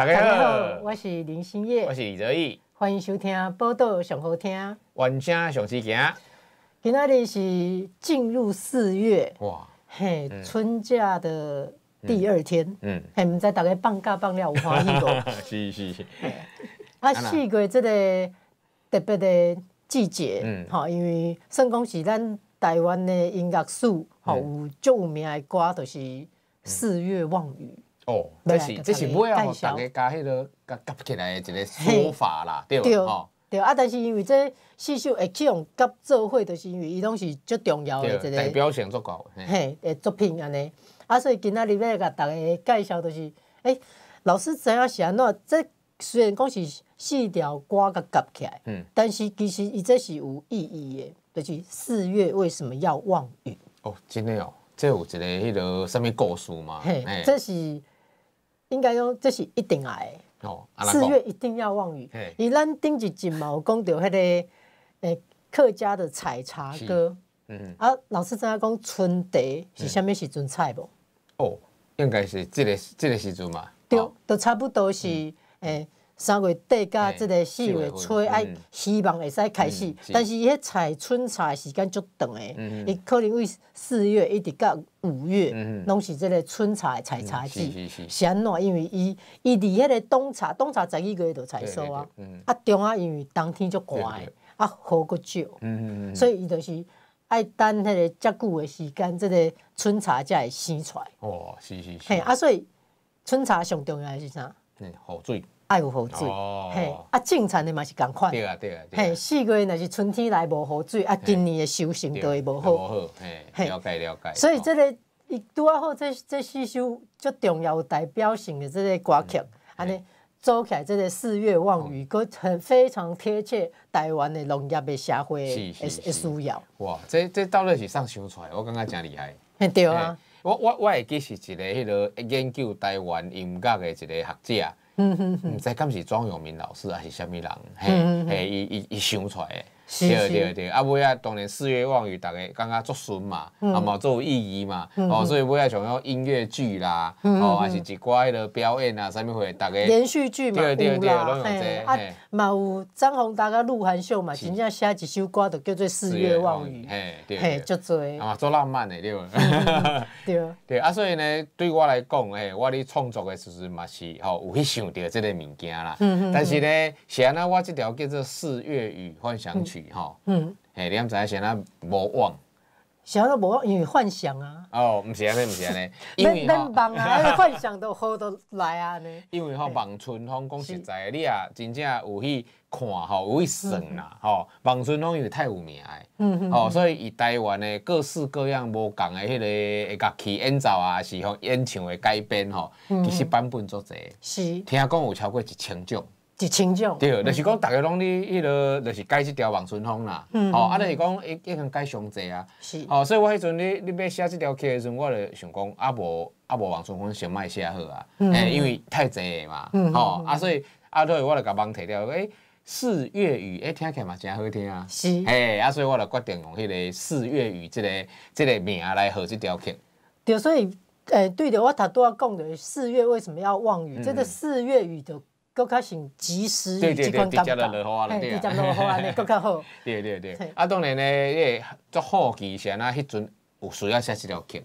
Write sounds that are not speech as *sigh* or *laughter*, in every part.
大家好，我是林心叶，我是李泽义，欢迎收听《报道上好听》，完整上刺行。今仔日是进入四月，哇，嘿，春假的第二天，嗯，嘿，唔知大家放假放了有欢喜无？是 *laughs* 是是。啊，四月这个特别的季节，嗯，好，因为算讲是咱台湾的音乐史，好有最有名的歌，就是四月望雨。哦，这是这是尾啊，大家加迄个加夹起来的一个说法啦，对对对啊，但是因为这四首会去用甲做伙，就是因为伊拢是最重要的一个代表性足够嘿的作品安尼。啊，所以今仔日要甲大家介绍，就是诶，老师知影是安怎？这虽然讲是四条歌甲夹起来，嗯，但是其实伊这是有意义的，就是四月为什么要望雨？哦，真的哦，这有一个迄个什么故事嘛？嘿，这是。应该讲这是一定爱哦，四月一定要望雨。伊咱顶一集嘛有讲到迄个诶客家的采茶歌，嗯啊，老师知影讲春茶是虾米时阵采无？哦，应该是这个这个时阵嘛。对，都差不多是诶。三月底甲即个四月初，哎，希望会使开始，但是伊迄采春茶时间足长诶，伊可能为四月一直到五月，拢是即个春茶采茶季。是安怎？因为伊伊离迄个冬茶，冬茶十一个月就采收啊。啊，中啊，因为冬天足寒诶，啊，雨阁少，所以伊就是爱等迄个遮久诶时间，即个春茶才会生出来。哦，是是是。嘿，啊，所以春茶上重要是啥？嗯，雨水。爱有雨水，嘿，啊，种田的嘛是共款，对啊对啊，嘿，四月若是春天来无雨水，啊，今年的收成就会无好，无好，嘿，了解了解。所以这个伊拄啊好，这这四首最重要代表性的这个歌曲，安尼做起来，这个四月望雨，佮很非常贴切台湾的农业的社会的需要。哇，这这到底是上想出来，我感觉真厉害。*laughs* 对啊，我我我会记是一个迄个研究台湾音乐的一个学者。唔知咁是庄永明老师还是虾米人，嘿，嘿，伊伊伊想出来的。对对对，啊尾啊，当年四月望雨，大家感觉作顺嘛，啊嘛做有意义嘛，哦，所以尾啊像要音乐剧啦，哦，还是一寡迄个表演啊，啥物会，大家连续剧嘛，有啦，嘿，啊嘛有张宏达甲鹿晗秀嘛，真正写一首歌就叫做四月望雨，嘿，嘿，足多，啊，做浪漫的对。无？对，对 *laughs* 啊，所以呢，对我来讲，诶，我咧创作的时阵嘛是吼有去想到这个物件啦，但是呢，是安那我这条叫做四月雨幻想曲。吼，嗯，嘿，你毋知影先啊无望，想都无望，因为幻想啊。哦，毋是安尼，毋是安尼，*laughs* 因为吼，梦啊，幻想都好都来啊呢。*laughs* 因为吼，望春风讲实在，你啊真正有去看吼，有去算啦，吼，望春风因为太有名诶，嗯嗯，吼，所以以台湾的各式各样无共的迄个乐器演奏啊，是吼演唱的改编吼，其实版本足济，是，听讲有超过一千种。一千种，对，就是讲，大家拢咧迄落，就是改即条望春风啦。嗯。哦，啊，就是讲，一一能改上济啊。是。哦，所以我迄阵你你要写即条曲的时阵，我就想讲，啊无啊无望春风先莫写好啊。嗯。诶，因为太济嘛。嗯。哦，啊，所以啊，所以我就甲网摕掉，诶，四月雨，诶，听起来嘛真好听啊。是。诶，啊，所以我就决定用迄个四月雨即个即个名来合即条曲。对，所以，诶，对的，我头拄仔讲的四月为什么要望雨？这个四月雨的。更较成及时雨即款感觉，直接落雨啊，直接落雨安尼更较好。对 *laughs* 对对，啊当然呢，迄做好奇是安那迄阵有需要写一条曲，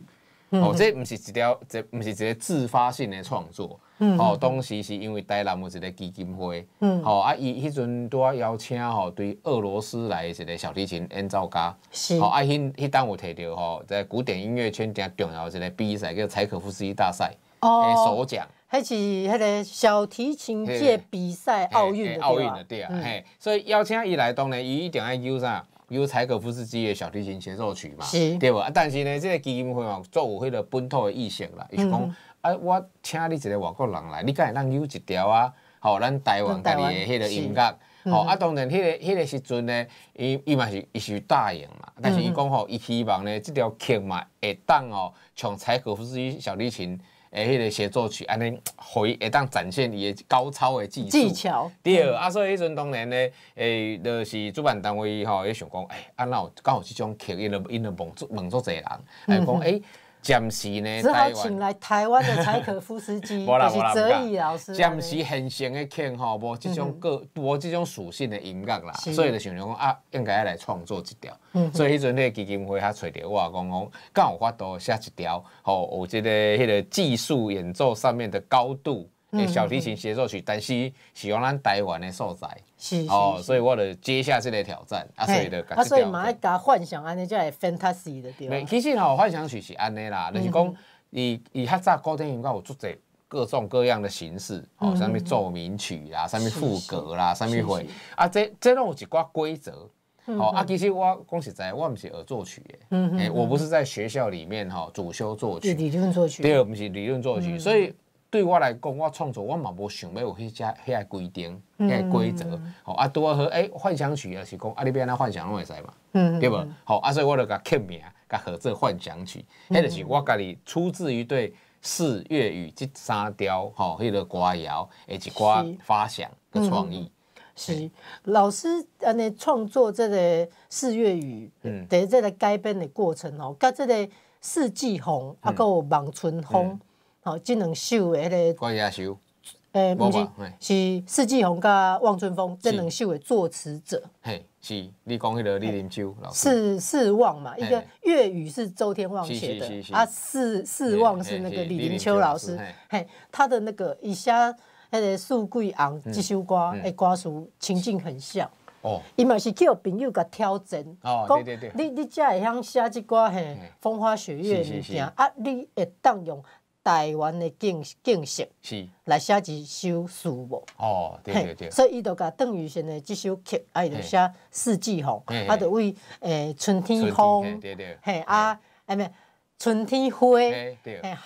哦，这毋是一条，这毋是一个自发性的创作，哦，当时是因为台南有一个基金会，哦啊，伊迄阵拄啊邀请吼对俄罗斯来一个小提琴演奏家，是，哦啊，迄迄当有摕到吼在古典音乐圈正重要一个比赛叫柴可夫斯基大赛，诶首奖。还是迄个小提琴界比赛奥运的奥运的对啊，嘿，所以邀请伊来当然，伊一定爱有啥，有柴可夫斯基的小提琴协奏曲嘛，对无？啊，但是呢，这个基金会嘛，做有迄个本土的意识啦，伊是讲啊，我请你一个外国人来，你敢会当有一条啊？吼，咱台湾家己的迄个音乐，吼啊，当然迄个迄个时阵呢，伊伊嘛是伊是答应嘛，但是伊讲吼，伊希望呢，即条曲嘛会当哦，像柴可夫斯基小提琴。诶，迄个协奏曲，安尼 *tsk* 会会当展现伊诶高超诶技术。技巧。对，啊，所以迄阵当然咧，诶，就是主办单位吼，咧想讲，诶，啊，那有刚好即种曲，因了因了问问足侪人，诶讲，诶，*laughs* 暂时呢，只好请来台湾的柴可夫斯基，*laughs* 就是泽宇老师。暂时现成的曲吼，无这种个无这种属性的音乐啦，所以就想讲啊，应该要来创作一条。所以迄阵迄基金会他找着我，讲讲敢有法度写一条，吼，有这个迄个技术演奏上面的高度。小提琴协奏曲，但是是用咱台湾的素材，是哦，所以我就接下这个挑战，啊，所以就啊，所以嘛，加幻想安尼才会 fantasy 的对。其实吼，幻想曲是安尼啦，就是讲，伊伊较早古典音乐有做者各种各样的形式，哦，什么奏鸣曲啦，什么副歌啦，什么会，啊，这这拢有一寡规则，哦，啊，其实我讲实在，我唔是学作曲的，嗯嗯，我不是在学校里面哈主修作曲，理论作曲，第二不是理论作曲，所以。对我来讲，我创作我嘛无想要有迄只迄个规定、迄个规则。吼啊，拄好诶，幻想曲也是讲啊，你变安幻想拢会使嘛，嗯对无？好啊，所以我就甲刻名，甲合作幻想曲。迄就是我家己出自于对四粤语即三条吼，迄个歌谣诶一寡发想跟创意。是老师安尼创作这个四粤语，嗯，在这个改编的过程吼，甲这个四季红啊，有望春风。哦，这两首的迄个，关也首，诶，不是，是四季红甲望春风这两首的作词者。嘿，是，你讲迄个李林秋老师。四四望嘛，一个粤语是周天旺写的，啊，四四望是那个李林秋老师。嘿，他的那个以下迄个富贵红这首歌，诶，歌词情境很像。哦。伊嘛是叫朋友甲挑战。哦，对对对。你你才会晓写即歌嘿，风花雪月物件，啊，你会当用。台湾的景景色是。来写一首诗无？哦，对对对。所以伊就甲邓雨贤的这首曲，啊，伊就写四季风，啊，就为诶春天风，嘿啊，哎咩春天花，嘿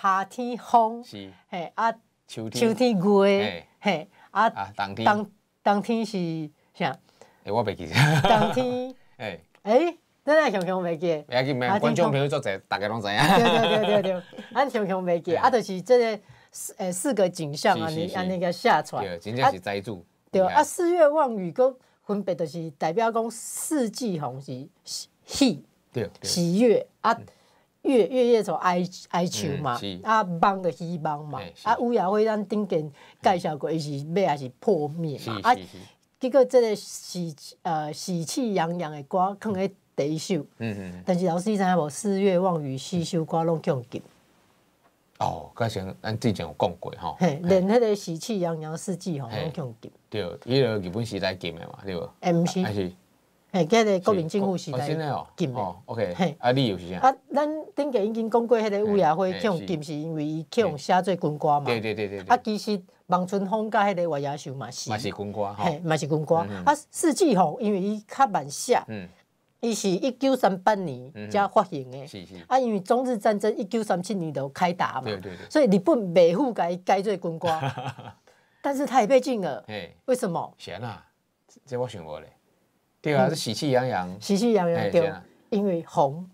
夏天风，是。嘿啊秋天。月，嘿。啊冬天。冬冬天是啥？诶，我袂记。冬天。*laughs* 诶诶。真系常常袂记，袂记咩？观众朋友做者，大家拢知影。对对对对对，咱 *laughs* 常常袂记，啊，就是这个四诶四个景象啊，你按那个下出来。对，真正是栽住。对啊，四月望雨佮分别就是代表讲四季红是喜，对，喜悦。啊，月月夜从哀哀求嘛，啊，望的希望嘛，啊，乌鸦会咱顶间介绍过，伊是尾还是破灭嘛，啊，结果这个喜呃喜气洋洋的歌，放喺。第一首，嗯嗯，但是老师知影无？四月望雨四首歌拢强劲。哦，刚才咱之前有讲过吼，嘿，连迄个喜气洋洋四季吼拢强劲。对，伊个日本时代禁的嘛，对无？毋是，还是，嘿，今个国民政府时代禁的。哦，OK，嘿，啊，理由是啥？啊，咱顶个已经讲过，迄个乌鸦花强禁是因为伊强写做军歌嘛。对对对对。啊，其实望春风甲迄个月牙秀嘛是。嘛是军歌嘿，嘛是军歌。啊，四季吼，因为伊较慢写。嗯。伊是一九三八年才发行的，啊，因为中日战争一九三七年就开打嘛，所以日本美户改改做军歌，*laughs* 但是他也被禁了，为什么？闲啊，这我想过嘞，对啊，是喜气洋洋，喜气洋洋对，因为红。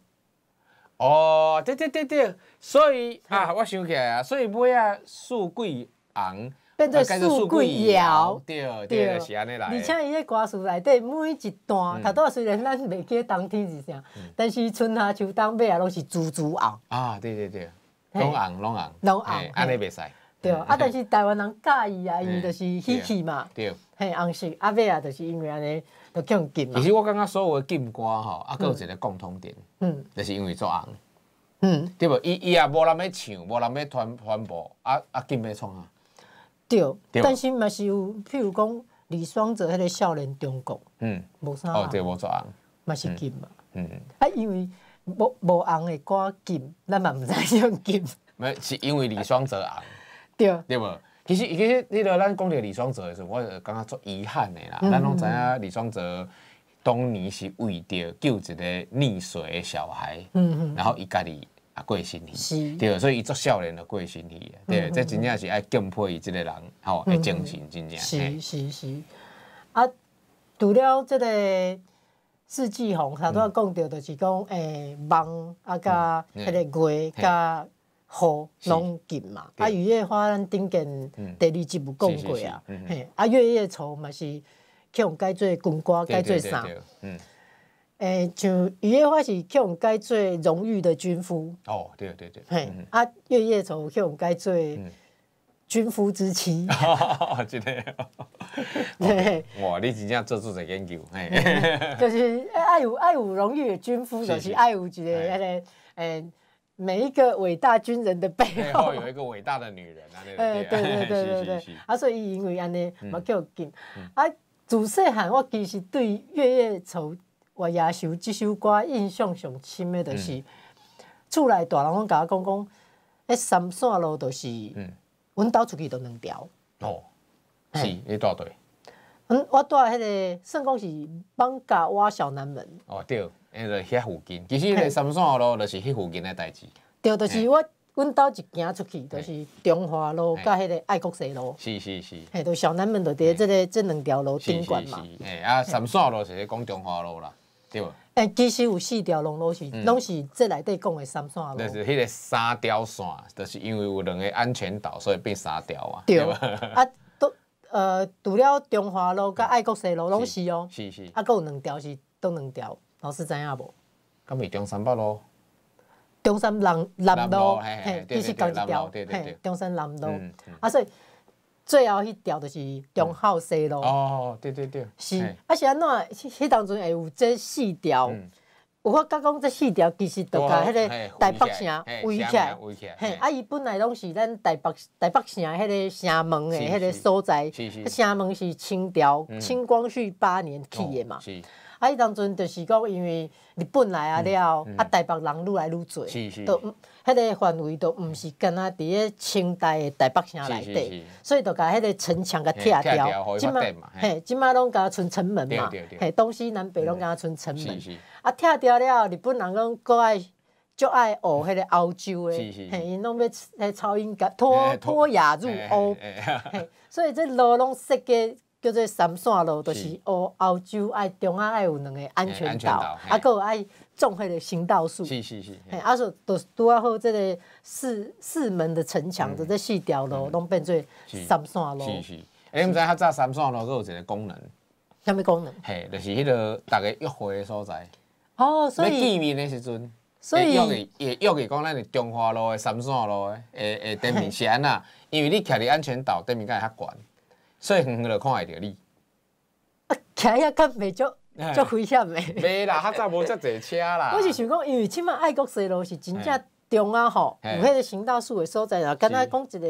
哦，对对对对，所以啊，我想起来啊，所以尾啊，四季红。变做富贵谣，对对，是安尼来。而且伊个歌词内底每一段，头拄虽然咱袂记冬天是啥，但是春夏秋冬尾啊拢是猪猪红。啊，对对对，拢红拢红，拢红，安尼袂使。对，啊，但是台湾人介意啊，因为就是喜气嘛。对，嘿，红色，啊尾啊，就是因为安尼都叫金其实我感觉所有的金歌吼，啊，有一个共通点，嗯，就是因为做红，嗯，对无？伊伊也无人要唱，无人要传传播，啊啊，金要创啊。对，但是嘛是有，譬如讲李双泽迄个少年中国，嗯，无啥，哦，对，无做红，嘛是金嘛，嗯，啊，因为无无红的歌金，咱嘛毋知用金，没是因为李双泽红，*laughs* 对，对无？其实其实你个咱讲着李双泽的时候，我感觉足遗憾的啦，咱拢知影李双泽当年是为着救一个溺水的小孩，嗯嗯，然后伊家己。啊，过身体，对，所以伊做少年的过身体，对，这真正是爱敬佩伊这个人，吼，的精神真正。是是是，啊，除了这个四季红，头拄仔讲到就是讲，诶，芒啊，甲迄个月甲雨拢近嘛，啊，雨夜花咱顶间第二集有讲过啊，嘿，啊，月夜愁嘛是去用改做军歌，改做啥？嗯，诶，像余叶花是去用改做荣誉的军夫。哦，对对对。嘿，啊，月夜愁去用改做军夫之妻。*laughs* 真的。*laughs* 对。哇，你真正做出一研究，嘿。*laughs* 就是爱有爱有荣誉的军夫，就是爱有一个那个诶。每一个伟大军人的背后有一个伟大的女人啊！哎，对对对对对，啊，所以因为安尼嘛叫紧。啊，自细汉我其实对《月夜愁》《我野愁》这首歌印象上深的，就是厝内大人拢甲我讲讲，迄三线路就是，阮兜出去都两条。哦，是，你住对。嗯，我住迄个算讲是放假，我小南门。哦，对。迄个遐附近，其实迄个三线路就是迄附近的代志。对，就是我阮兜一行出去，就是中华路甲迄个爱国西路。是是是。嘿，都小南门就伫即个即两条路顶管嘛。诶，啊，三线路是咧讲中华路啦，对无？诶，其实有四条路拢是，拢是这内底讲的三线路。就是迄个三条线，就是因为有两个安全岛，所以变三条啊。对。啊，都呃，除了中华路甲爱国西路拢是哦。是是。啊，佫有两条是都两条。老师知影无？咁咪中山北路，中山南南路，嘿，其实讲一条，嘿，中山南路。啊，所以最后迄条就是中孝西路。哦，对对对。是，啊是安怎？迄当中会有这四条。有法甲讲这四条其实就甲迄个台北城围起来。嘿，啊伊本来拢是咱台北台北城迄个城门的迄个所在。是是。城门是清朝清光绪八年起的嘛。是。啊！伊当阵就是讲，因为日本来啊了，啊台北人愈来愈多，都迄个范围都毋是干那伫咧清代的台北城内底，所以就甲迄个城墙甲拆掉。即卖嘿，即卖拢甲剩城门嘛，嘿，东西南北拢甲剩城门。啊，拆掉了，日本人讲搁爱足爱学迄个欧洲的，嘿，因拢要迄超英甲脱脱亚入欧，嘿，所以这路拢设计。叫做三线路，就是学欧洲爱中啊爱有两个安全岛，啊，搁有爱种迄个行道树。是是是。嘿，啊，说都拄啊好，即个四四门的城墙的这四条路拢变做三线路。是是。哎，毋知较早三线路佫有一个功能。啥物功能？嘿，就是迄个逐个约会的所在。哦，所以。见面的时阵，所以约个约约个讲咱的中华路的三线路的，诶诶，对面是安那？*laughs* 因为你徛伫安全岛对面，敢会较悬。所以远远就看会着你。啊，徛遐较袂足足危险诶。袂啦，较早无遮侪车啦。*laughs* 我是想讲，因为即满爱国西路是真正中啊吼，有迄个行道树的所在啦。敢若讲一个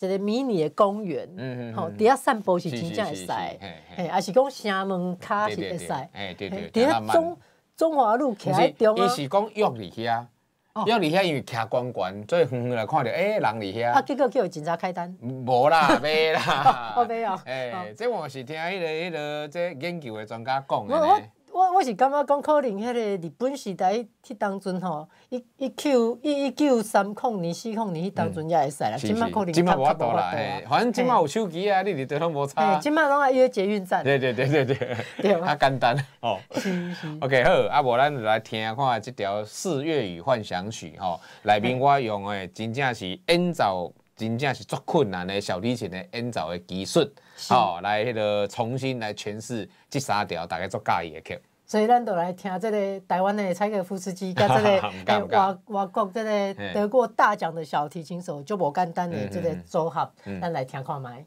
一个迷你诶公园，吼，伫遐散步是真正会使。嘿，还是讲城门骹是会使。哎，对对。伫遐中中华路徛喺中啊。伊是讲约伫遐。要离遐，因为徛悬悬，所以远远来看到，哎，人伫遐。啊，结果叫警察开单。无啦，*laughs* 没啦。我没有。诶，这我是听迄个、迄个这研究的专家讲的。我我是感觉讲，可能迄个日本时代迄当阵吼，一一九一一九三零年、四零年迄当阵也会使啦。即麦可能即麦无法度啦，反正即麦有手机啊，你伫地方无差。即麦拢爱约捷运站。对对对对对，对，较简单哦。OK 好，啊无咱就来听看即条《四月雨幻想曲》吼，内面我用诶真正是演奏，真正是足困难诶小提琴诶演奏诶技术。好，来迄个重新来诠释这三条，大家做介意的曲。所以咱就来听这个台湾的柴可夫斯基，跟这个 *laughs* 外外国这个得过大奖的小提琴手，就无简单的这个组合，咱来听看麦。